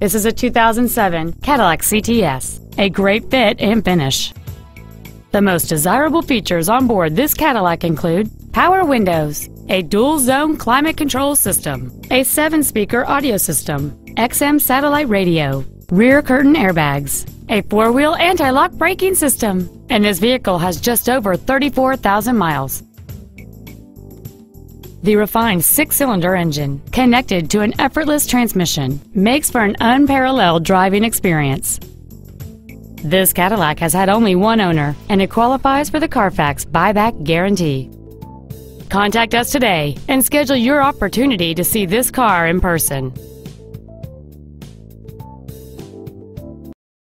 This is a 2007 Cadillac CTS, a great fit and finish. The most desirable features on board this Cadillac include power windows, a dual zone climate control system, a seven speaker audio system, XM satellite radio, rear curtain airbags, a four wheel anti lock braking system, and this vehicle has just over 34,000 miles. The refined six cylinder engine, connected to an effortless transmission, makes for an unparalleled driving experience. This Cadillac has had only one owner, and it qualifies for the Carfax buyback guarantee. Contact us today and schedule your opportunity to see this car in person.